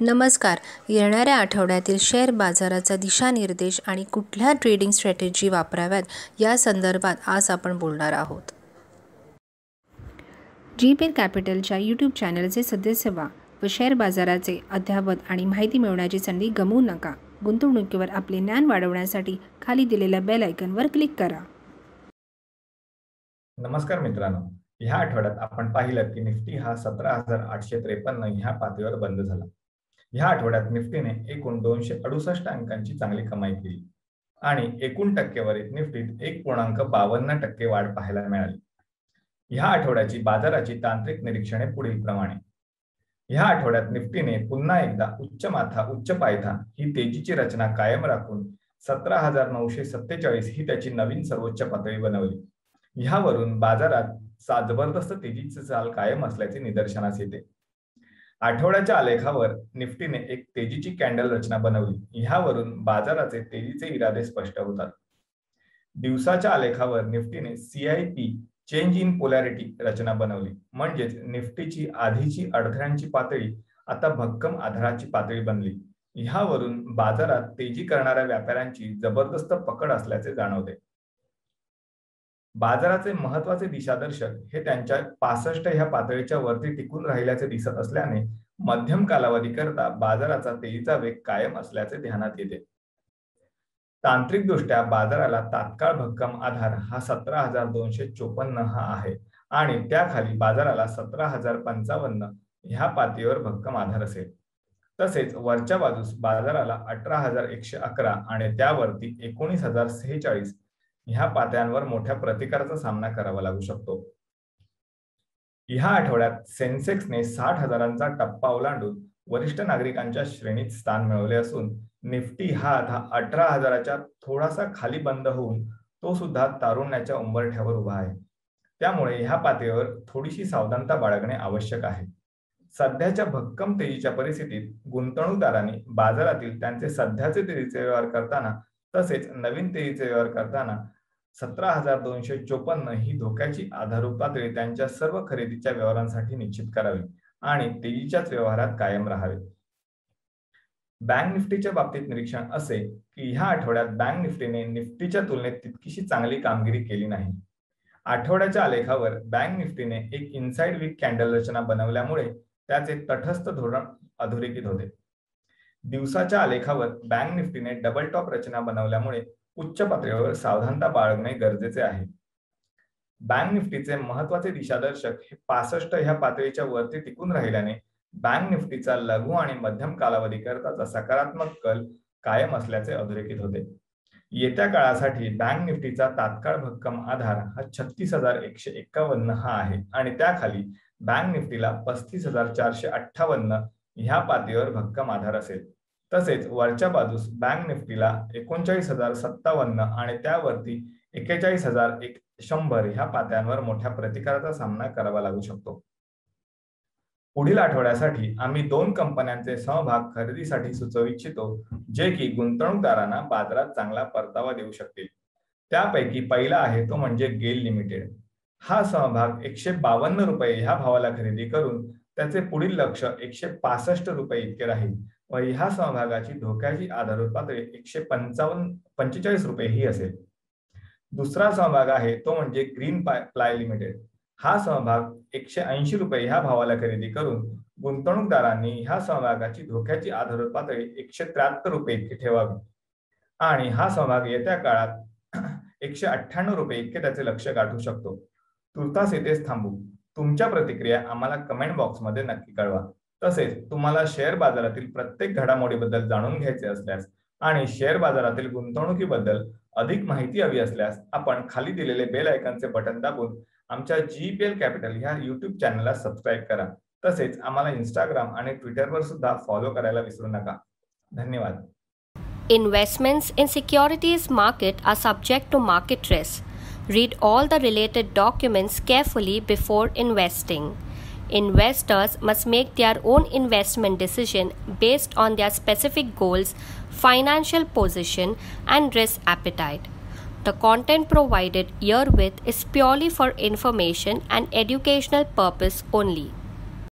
नमस्कार. येणाऱ्या आठवड्यातील शेअर बाजाराचा दिशानिर्देश आणि कुठल्या ट्रेडिंग स्ट्रॅटेजी वापराव्यात या संदर्भात आज आपण बोलणार आहोत. जीपेन कॅपिटलच्या यूट्यूब चॅनलचे सदस्य व्हा व शेअर बाजाराचे अद्यावत आणि माहिती मिळवण्याची संधी गमवू नका. गुंतवणुकीवर आपले ज्ञान वाढवण्यासाठी खाली दिलेल्या बेल आयकनवर क्लिक करा. नमस्कार मित्रांनो. ह्या आठवड्यात आपण पाहिलं की निफ्टी हा सतरा हजार आठशे त्रेपन्न ह्या पातळीवर बंद झाला. ह्या आठवड्यात निफ्टीने एकूण दोनशे अडुसष्ट अंकांची चांगली कमाई केली. आणि एकूण टक्केवारीत निफ्टीत एक पूर्णांक बावन्न टक्के वाढ पाहायला मिळाली. ह्या आठवड्याची बाजाराची तांत्रिक निरीक्षणे पुढील प्रमाणे. ह्या आठवड्यात निफ्टीने पुन्हा एकदा उच्च माथा उच्च पायथा ही तेजीची रचना कायम राखून सतरा हजार नऊशे सत्तेचाळीस ही त्याची नवीन सर्वोच्च पातळी बनवली. ह्यावरून बाजारात जबरदस्त तेजीचे चाल कायम असल्याचे निदर्शनास येते. आठवड्याच्या आलेखावर निफ्टीने एक तेजीची कॅन्डल रचना बनवली. ह्यावरून बाजाराचे तेजीचे इरादे स्पष्ट होतात. दिवसाच्या आलेखावर निफ्टीने सीआयपी चेंज इन पोलॅरिटी रचना बनवली. म्हणजेच निफ्टीची आधीची अडथळ्यांची पातळी आता भक्कम आधाराची पातळी बनली. ह्यावरून बाजारात तेजी करणाऱ्या व्यापाऱ्यांची जबरदस्त पकड असल्याचे जाणवते. बाजाराचे महत्त्वाचे दिशादर्शक हे त्यांच्या पासष्ट ह्या पातळीच्या वरती टिकून राहिल्याचे दिसत असल्याने मध्यम कालावधी करता बाजाराचा तेजीचा वेग कायम असल्याचे ध्यानात येते. तांत्रिकदृष्ट्या बाजाराला तात्काळ भक्कम आधार हा सतरा हजार दोनशे चोपन्न हा आहे आणि त्याखाली बाजाराला सतरा हजार पंचावन्न ह्या पातळीवर भक्कम आधार असेल. तसेच वरच्या बाजूस बाजाराला अठरा हजार एकशे अकरा आणि त्यावरती एकोणीस हजार सेहेचाळीस ह्या पातळ्यांवर मोठ्या प्रतिकाराचा सामना करावा लागू शकतो. ह्या आठवड्यात सेन्सेक्सने साठ हजारांचा टप्पा ओलांडून वरिष्ठ नागरिकांच्या श्रेणीत स्थान मिळवले असून निफ्टी हा आता अठरा हजाराच्या थोडासा खाली बंद होऊन तो सुद्धा तारुण्याच्या उंबरठ्यावर उभा आहे. त्यामुळे ह्या पातळीवर थोडीशी सावधानता बाळगणे आवश्यक आहे. सध्याच्या भक्कम तेजीच्या परिस्थितीत गुंतवणूकदारांनी बाजारातील त्यांचे सध्याचे तेजीचे व्यवहार करताना तसेच नवीन तेजीचे व्यवहार करताना सतरा हजार दोनशे चोपन्न ही धोक्याची आधारभूत पातळी त्यांच्या सर्व खरेदीच्या व्यवहारांसाठी निश्चित करावी आणि तेजीच्याच व्यवहारात कायम राहावे. बँक निफ्टीच्या बाबतीत निरीक्षण असे की ह्या आठवड्यात बँक निफ्टीने निफ्टीच्या तुलनेत तितकीशी चांगली कामगिरी केली नाही. आठवड्याच्या आलेखावर बँक निफ्टीने एक इनसाइड वीक कॅन्डल रचना बनवल्यामुळे त्याचे तटस्थ धोरण अधोरेखित होते. दिवसाच्या आलेखावर बँक निफ्टीने डबल टॉप रचना बनवल्यामुळे उच्च पातळीवर सावधानता बाळगणे गरजेचे आहे. बँक निफ्टीचे महत्त्वाचे दिशादर्शक हे पासष्ट ह्या पातळीच्या वरती टिकून राहिल्याने बँक निफ्टीचा लघु आणि मध्यम कालावधी करताचा सकारात्मक कल कायम असल्याचे अधोरेखित होते. येत्या काळासाठी बँक निफ्टीचा तात्काळ भक्कम आधार हा छत्तीस हजार एकशे एक्कावन्न हा आहे आणि त्याखाली बँक निफ्टीला पस्तीस हजार चारशे अठ्ठावन्न ह्या पातळीवर भक्कम आधार असेल. तसेच वरच्या बाजूस बँक निफ्टीला एकोणचाळीस हजार सत्तावन्न आणि त्यावरती एक्केचाळीस हजार एक शंभर ह्या पात्यांवर मोठ्या प्रतिकाराचा सामना करावा लागू शकतो. पुढील आठवड्यासाठी आम्ही दोन कंपन्यांचे समभाग खरेदीसाठी सुचवू इच्छितो जे की गुंतवणूकदारांना बाजारात चांगला परतावा देऊ शकतील. त्यापैकी पहिला आहे तो म्हणजे गेल लिमिटेड. हा समभाग एकशे बावन्न रुपये ह्या भावाला खरेदी करून त्याचे पुढील लक्ष एकशे पासष्ट रुपये इतके राहील. व ह्या समभागाची धोक्याची आधारभूत पातळी एकशे पंचावन्न पंचेचाळीस रुपये ही असेल. दुसरा समभाग आहे तो म्हणजे ग्रीन प्लाय लिमिटेड. हा समभाग एकशे ऐंशी रुपये ह्या भावाला खरेदी करून गुंतवणूकदारांनी ह्या समभागाची धोक्याची आधारभूत पातळी एकशे त्र्याहत्तर रुपये इतकी ठेवावी. आणि हा समभाग येत्या काळात एकशे अठ्ठ्याण्णव रुपये इतके त्याचे लक्ष गाठू शकतो. तुर्तास येथेच थांबू. तुमच्या प्रतिक्रिया आम्हाला कमेंट बॉक्समध्ये नक्की कळवा. तसेच तुम्हाला शेअर बाजारातील प्रत्येक घडामोडीबद्दल जाणून घ्यायचे असल्यास आणि शेअर बाजारातील गुंतवणुकीबद्दल अधिक माहिती हवी असल्यास आपण खाली दिलेले बेल आयकनचे बटन दाबून आमच्या जीपीएल कॅपिटल ह्या युट्यूब चॅनलला सबस्क्राईब करा. तसेच आम्हाला इंस्टाग्राम आणि ट्विटरवर सुद्धा फॉलो करायला विसरू नका. धन्यवाद. Investments in securities market are subject to market risk. Read all the related documents carefully before investing. Investors must make their own investment decision based on their specific goals, financial position, and risk appetite. The content provided herewith is purely for information and educational purpose only.